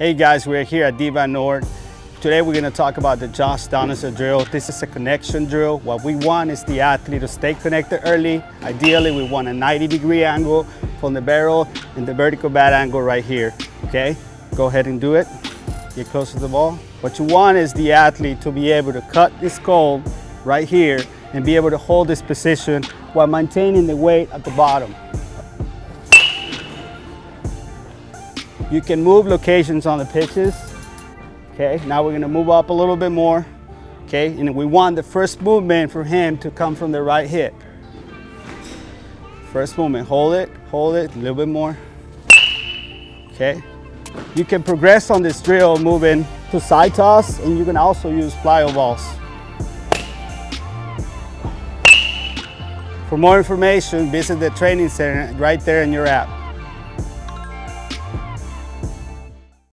Hey guys, we're here at Diva Nord. Today we're gonna talk about the Josh Donaldson drill. This is a connection drill. What we want is the athlete to stay connected early. Ideally, we want a 90 degree angle from the barrel and the vertical bat angle right here, okay? Go ahead and do it. Get close to the ball. What you want is the athlete to be able to cut this goal right here and be able to hold this position while maintaining the weight at the bottom. You can move locations on the pitches. Okay, now we're gonna move up a little bit more. Okay, and we want the first movement for him to come from the right hip. First movement, hold it, hold it, a little bit more. Okay, you can progress on this drill moving to side toss and you can also use plyo balls. For more information, visit the training center right there in your app.